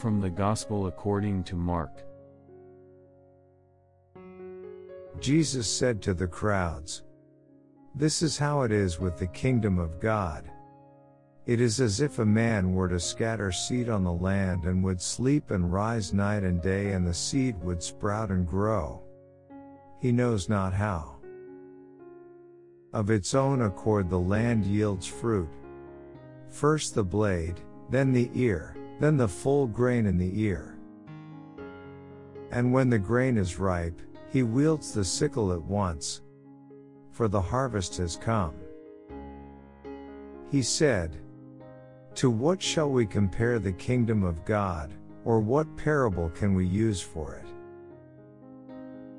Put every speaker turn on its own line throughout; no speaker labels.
from the Gospel according to Mark.
Jesus said to the crowds, This is how it is with the kingdom of God. It is as if a man were to scatter seed on the land and would sleep and rise night and day and the seed would sprout and grow. He knows not how. Of its own accord the land yields fruit. First the blade, then the ear, then the full grain in the ear. And when the grain is ripe, he wields the sickle at once. For the harvest has come. He said, To what shall we compare the kingdom of God, or what parable can we use for it?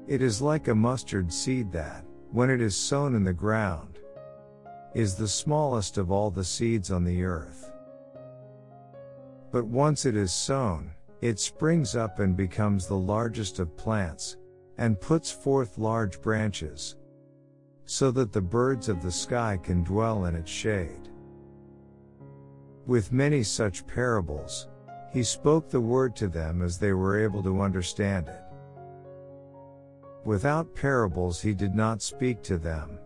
It is like a mustard seed that, when it is sown in the ground, is the smallest of all the seeds on the earth. But once it is sown, it springs up and becomes the largest of plants, and puts forth large branches, so that the birds of the sky can dwell in its shade. With many such parables, he spoke the word to them as they were able to understand it. Without parables he did not speak to them.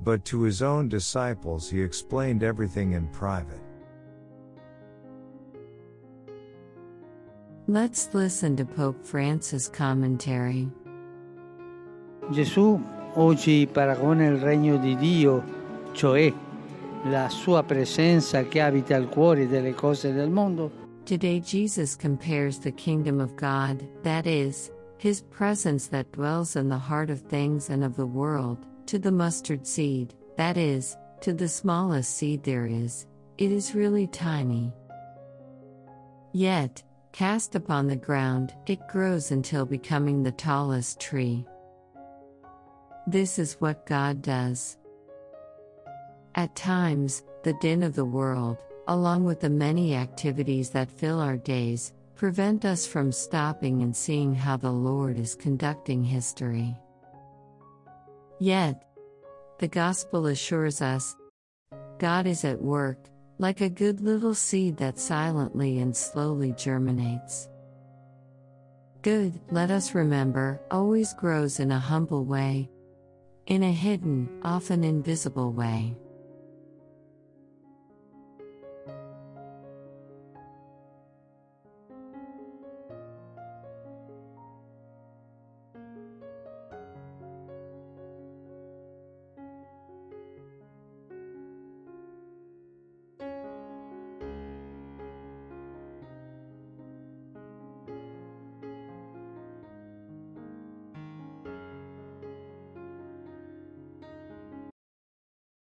But to his own disciples he explained everything in private.
Let's listen to Pope Francis' commentary.
Gesù oggi paragona il regno di Dio, cioè la sua presenza che abita al cuore delle cose del mondo,
Today, Jesus compares the kingdom of God, that is, his presence that dwells in the heart of things and of the world, to the mustard seed, that is, to the smallest seed there is. It is really tiny. Yet, cast upon the ground, it grows until becoming the tallest tree. This is what God does. At times, the din of the world, along with the many activities that fill our days, prevent us from stopping and seeing how the Lord is conducting history. Yet, the Gospel assures us God is at work, like a good little seed that silently and slowly germinates. Good, let us remember, always grows in a humble way, in a hidden, often invisible way.